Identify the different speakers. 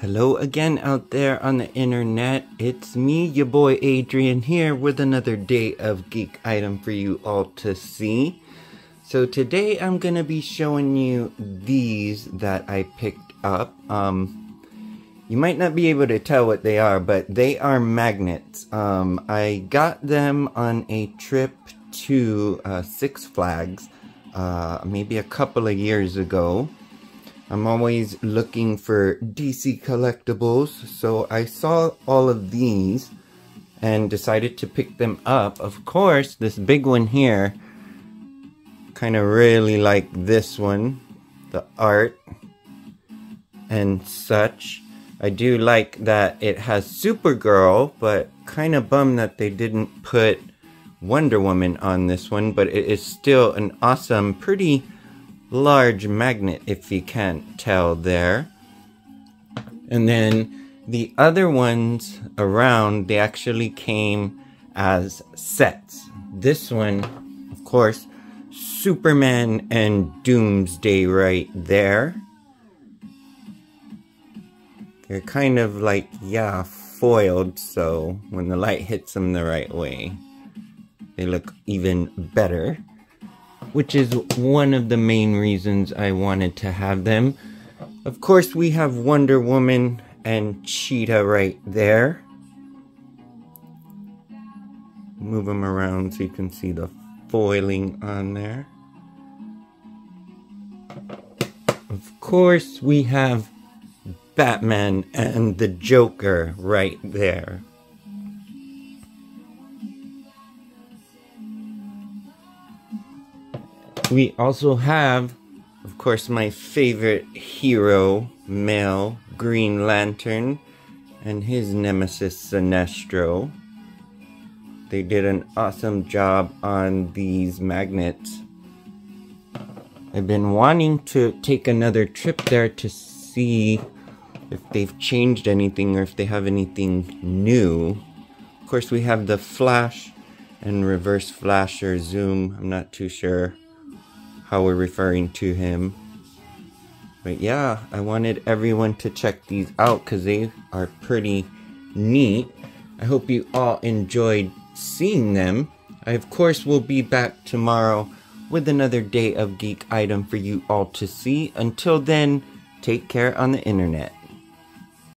Speaker 1: Hello again out there on the internet. It's me, your boy Adrian, here with another day of geek item for you all to see. So today I'm gonna be showing you these that I picked up. Um, you might not be able to tell what they are, but they are magnets. Um, I got them on a trip to uh, Six Flags uh, maybe a couple of years ago. I'm always looking for DC collectibles, so I saw all of these and decided to pick them up. Of course, this big one here, kind of really like this one, the art and such. I do like that it has Supergirl, but kind of bummed that they didn't put Wonder Woman on this one, but it is still an awesome, pretty large magnet if you can't tell there. And then the other ones around, they actually came as sets. This one, of course, Superman and Doomsday right there. They're kind of like, yeah, foiled, so when the light hits them the right way, they look even better. Which is one of the main reasons I wanted to have them. Of course, we have Wonder Woman and Cheetah right there. Move them around so you can see the foiling on there. Of course, we have Batman and the Joker right there. We also have, of course, my favorite hero, male, Green Lantern, and his nemesis, Sinestro. They did an awesome job on these magnets. I've been wanting to take another trip there to see if they've changed anything or if they have anything new. Of course, we have the flash and reverse flash or zoom. I'm not too sure how we're referring to him. But yeah, I wanted everyone to check these out because they are pretty neat. I hope you all enjoyed seeing them. I, of course, will be back tomorrow with another day of geek item for you all to see. Until then, take care on the internet.